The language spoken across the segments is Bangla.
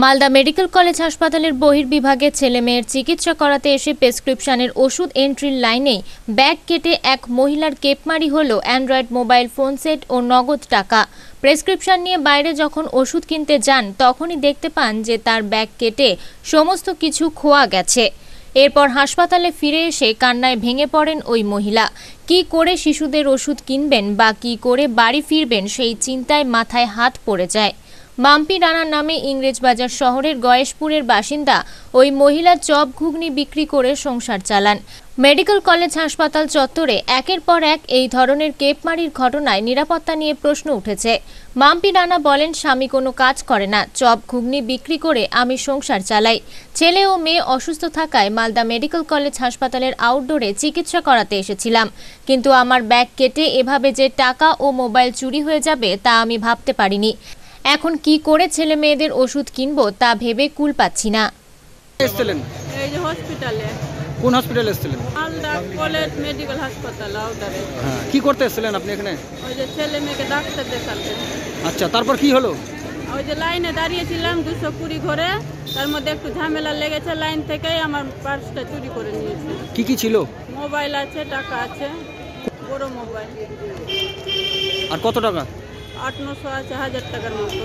মালদা মেডিকেল কলেজ হাসপাতালের বহির্বিভাগে ছেলে মেয়ের চিকিৎসা করাতে এসে প্রেসক্রিপশনের ওষুধ এন্ট্রির লাইনে ব্যাগ কেটে এক মহিলার কেপমারি হল অ্যান্ড্রয়েড মোবাইল ফোন সেট ও নগদ টাকা। প্রেসক্রিপশন নিয়ে বাইরে যখন ওষুধ কিনতে যান, তখনই দেখতে পান যে তার ব্যাগ কেটে সমস্ত কিছু খোয়া গেছে। এরপর হাসপাতালে ফিরে এসে কান্নায় ভেঙে পড়েন ওই মহিলা। কি করে শিশুদের ওষুধ কিনবেন বা কি করে বাড়ি ফিরবেন সেই চিন্তায় মাথায় হাত পড়ে যায়। মাম্পি রানা নামে ইংরেজবাজার শহরের গয়েশপুরের বাসিন্দা ওই মহিলা চপ ঘুগনি বিক্রি করে সংসার চালান। মেডিকেল কলেজ হাসপাতাল চত্বরে একের পর এক এই ধরনের কেপমারির ঘটনায় নিরাপত্তা নিয়ে প্রশ্ন উঠেছে। মাম্পি রানা বলেন, স্বামী কোনো কাজ করে না। চপ ঘুগনি বিক্রি করে আমি সংসার চালাই। ছেলে ও মেয়ে অসুস্থ থাকায় মালদা মেডিকেল কলেজ হাসপাতালের আউটডোরে চিকিৎসা করাতে এসেছিলাম। কিন্তু আমার ব্যাগ কেটে এভাবে যে টাকা ও মোবাইল চুরি হয়ে যাবে তা আমি ভাবতে পারিনি। এখন কি করে ছেলে মেয়েদের ওষুধ কিনবো তা ভেবে কুল পাচ্ছি না। এসেছিলেন? এই যে হসপিটালে। কোন হসপিটালে এসেছিলেন? মালদা কলেজ মেডিকেল হাসপাতাল আউটারে। হ্যাঁ কি করতে এসেছিলেন আপনি এখানে? ওই যে ছেলে মেয়েকে ডাক্তার দেখাতে আচ্ছা তারপর কি হলো? ওই যে লাইনে দাঁড়িয়েছিলাম দুশো কুড়ি ঘরে তার মধ্যে একটু ঝামেলা লেগেছে লাইন থেকেই আমার পার্সটা চুরি করে নিয়েছে। কি কি ছিল? মোবাইল আছে টাকা আছে বড় মোবাইল। আর কত টাকা? আট নশো আছে হাজার টাকার মতো।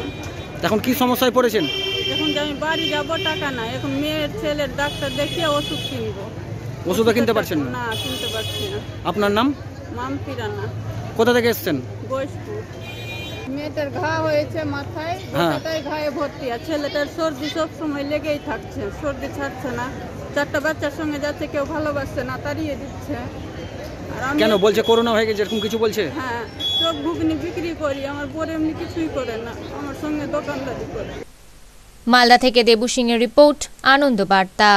এখন কি সমস্যায় পড়েছেন? এখন যে আমি বাড়ি যাব টাকা নাই। এখন মেয়ের ছেলের ডাক্তার দেখিয়ে ওষুধ কিনবো। ওষুধও কিনতে পারছেন না? না কিনতে পারছি না। আপনার নাম? মাম্পি রান্না কোথা থেকে এসেছেন? বয়সপুর মেয়েটার ঘা হয়েছে মাথায় হ্যাঁ। গোটাটাই ঘায়ে ভর্তি। আর ছেলেটার সর্দি সব সময় লেগেই থাকছে সর্দি ছাড়ছে না। চারটা বাচ্চার সঙ্গে যাচ্ছে কেউ ভালোবাসছে না তাড়িয়ে দিচ্ছে। কেন বলছে করোনা হয়ে গেছে এরকম কিছু বলছে? হ্যাঁ চোখ ঘুগনি বিক্রি করি আমার বোর এমনি কিছুই করে না আমার সঙ্গে দোকানদারি করে। মালদা থেকে দেবু সিং এর রিপোর্ট আনন্দ বার্তা।